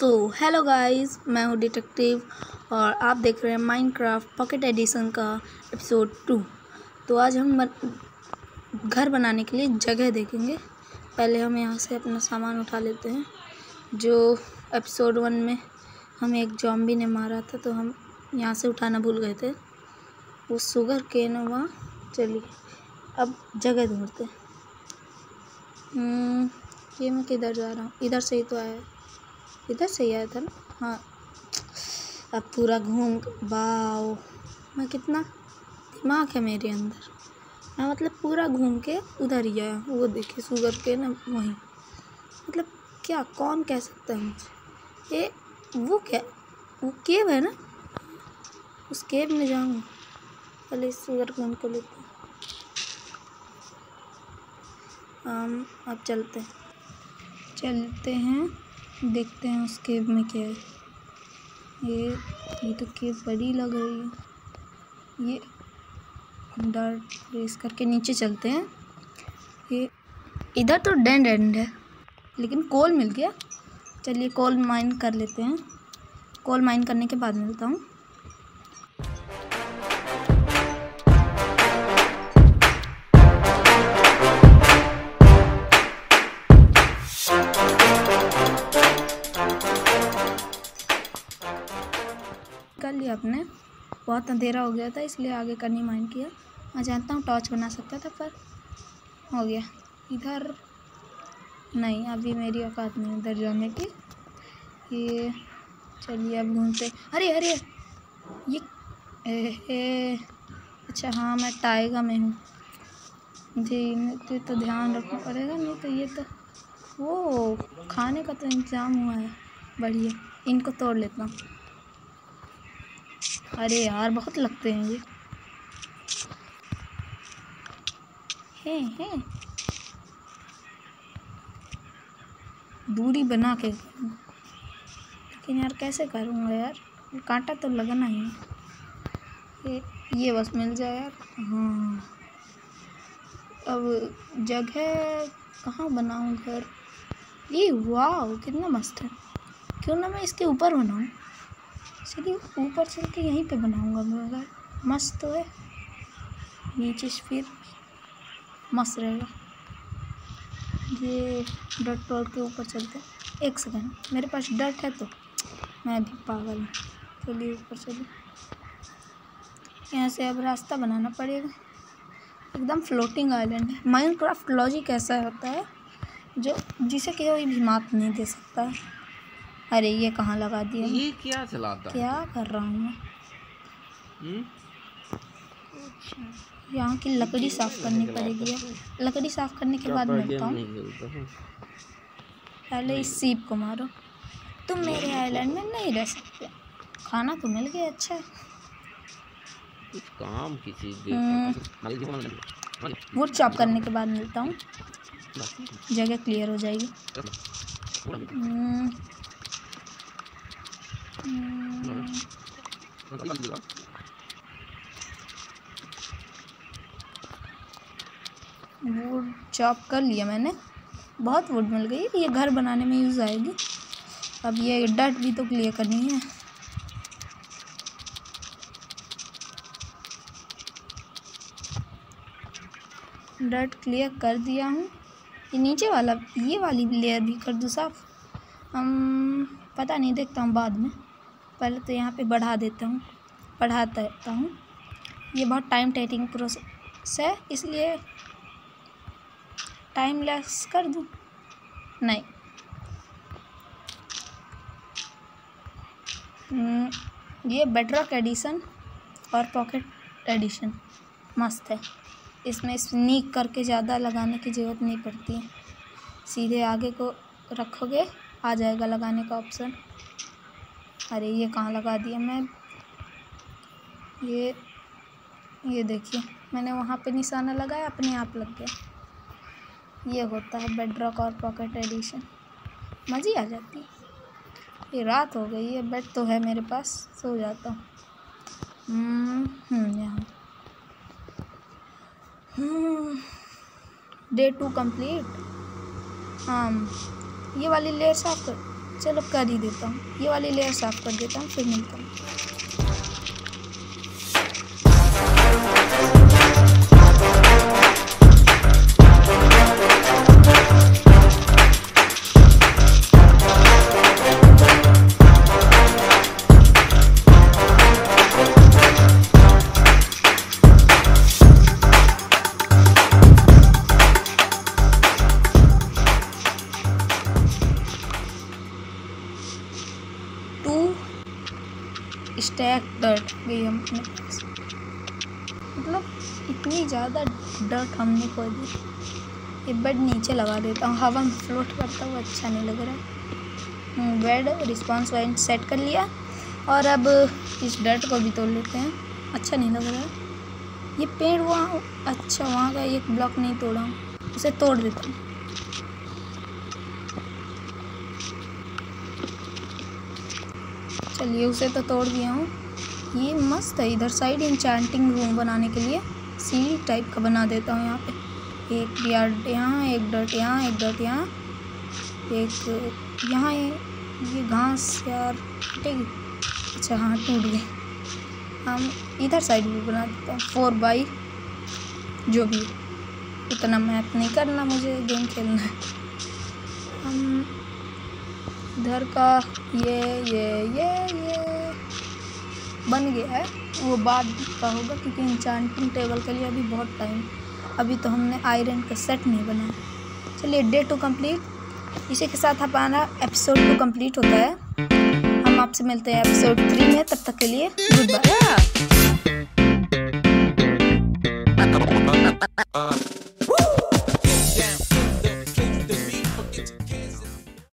तो hello guys मैं हूँ डिटेक्टिव और आप देख रहे हैं माइनक्राफ्ट पॉकेट एडिशन का एपिसोड टू तो आज हम घर बनाने के लिए जगह देखेंगे। पहले हम यहाँ से अपना सामान उठा लेते हैं। जो एपिसोड वन में हमें एक जॉम्बी ने मारा था तो हम यहाँ से उठाना भूल गए थे। वो शुगर केन वहाँ। चलिए अब जगह ढूंढते हम्म, ये मैं किधर जा रहा हूँ? इधर से ही तो आया इधर से आया था ना? हाँ। अब पूरा घूम वाओ। मैं कितना दिमाग है मेरे अंदर। मैं मतलब पूरा घूम के उधर ही आया वो देखिए सुगर के ना वहीं। मतलब क्या, कौन कह सकता है मुझे? ये, वो क्या, वो केव है ना? उस केव में जाऊँगा पहले इस केन को लेते हम, अब चलते हैं। चलते हैं। देखते हैं उस केव में क्या है। ये ये तो केव बड़ी लग रही है। ये डर रेस करके नीचे चलते हैं। ये, इधर तो डेंड एंड है, लेकिन कोल मिल गया। चलिए कोल माइन कर लेते हैं। कोल माइन करने के बाद मिलता हूँ। लिया आपने बहुत अंधेरा हो गया था इसलिए आगे का नहीं माइंड किया। मैं जानता हूँ टॉर्च बना सकता था पर हो गया। इधर नहीं अभी मेरी औकात नहीं उधर जाने की। ये चलिए अब घूमते। अरे अरे! ये ए, ए, अच्छा हाँ मैं टाइगा में हूँ। जी तो ध्यान रखना पड़ेगा नहीं तो ये तो वो खाने का तो इंतज़ाम हुआ है। बढ़िया इनको तोड़ लेता हूँ। अरे यार, बहुत लगते हैं ये। हैं हैं। दूरी बना के लेकिन यार, कैसे करूँगा यार? कांटा तो लगना ही है। ये ये बस मिल जाए यार। हाँ। अब जगह कहाँ बनाऊँ घर? ये वाह कितना मस्त है। क्यों ना मैं इसके ऊपर बनाऊँ? चलिए ऊपर चल के यहीं पे बनाऊँगा मैं घर मस्त तो है। नीचे फिर मस्त रहेगा। ये डट टॉल के ऊपर चलते एक सेकेंड, मेरे पास डट है तो मैं भी पागल हूँ। चलिए ऊपर चलिए। यहाँ से अब रास्ता बनाना पड़ेगा। एकदम फ्लोटिंग आइलैंड है। माइनक्राफ्ट लॉजिक ऐसा होता है जो जिसे कोई भी मात नहीं दे सकता। है अरे ये कहाँ लगा दिया? ये क्या चलाता क्या कर रहा हूँ मैं? यहाँ की लकड़ी साफ़ करनी पड़ेगी लकड़ी साफ़ करने के बाद मिलता हूँ। पहले इस सीप को मारो। तुम मेरे आइलैंड में नहीं रह सकते। खाना तो मिल गया अच्छा। है कुछ काम की चीज़ हम्म। वुड चॉप करने के बाद मिलता हूँ। जगह क्लियर हो जाएगी। हम्म, हम्म, वुड चॉप कर लिया मैंने। बहुत वुड मिल गई। ये घर बनाने में यूज़ आएगी। अब ये डट भी तो क्लियर करनी है। डट क्लियर कर दिया हूँ। ये नीचे वाला, ये वाली लेयर भी कर दूँ साफ़? हम, पता नहीं, देखता हूँ बाद में। पहले तो यहाँ पे बढ़ा देता हूँ बढ़ा देता हूँ। ये बहुत टाइम टेकिंग प्रोसेस है इसलिए टाइम लेस कर दूँ? नहीं। हम्म, ये बेडरॉक एडिशन और पॉकेट एडिशन मस्त है। इसमें स्नीक करके ज़्यादा लगाने की ज़रूरत नहीं पड़ती। है सीधे आगे को रखोगे आ जाएगा लगाने का ऑप्शन अरे ये कहाँ लगा दिया मैं? ये ये देखिए मैंने वहाँ पे निशाना लगाया अपने आप लग गया। ये होता है बेडरॉक और पॉकेट एडिशन मज़ी आ जाती है। ये रात हो गई है बेड तो है मेरे पास सो जाता हूँ। हम्म, यहाँ। डे टू कंप्लीट हाँ ये वाली लेयर साफ़ कर। चलो कर ही देता हूँ। ये वाली लेयर साफ़ कर देता हूँ, फिर मिलता हूँ। स्टैक डर्ट गई हम अपने पास मतलब इतनी ज़्यादा डर्ट हमने खो दी ये बेड नीचे लगा देता हूँ। हवा में फ्लोट करता हुआ अच्छा नहीं लग रहा है। बेड रिस्पॉन्स वाइन सेट कर लिया। और अब इस डर्ट को भी तोड़ लेते हैं। अच्छा नहीं लग रहा है। ये पेड़ वहाँ अच्छा वहाँ का एक ब्लॉक नहीं तोड़ा। उसे तोड़ देता हूँ। चलिए उसे तो तोड़ दिया हूँ। ये मस्त है इधर साइड इंचांटिंग रूम बनाने के लिए सीढ़ी टाइप का बना देता हूँ यहाँ पे। एक यार्ड यहाँ एक डट यहाँ एक डट यहाँ। एक यहाँ ये, घास यार टूटेगी अच्छा हाँ टूट गई। हम इधर साइड भी बना देता हूँ। फोर बाई जो भी। उतना मैथ नहीं करना मुझे गेम खेलना। है हम इधर का ये ये ये ये बन गया है। वो बाद का होगा क्योंकि इंचांटिंग टेबल के लिए अभी बहुत टाइम अभी तो हमने आयरन का सेट नहीं बनाया चलिए डे टू कंप्लीट इसी के साथ हमारा एपिसोड टू कंप्लीट होता है। हम आपसे मिलते हैं एपिसोड थ्री में। तब तक के लिए गुड बाय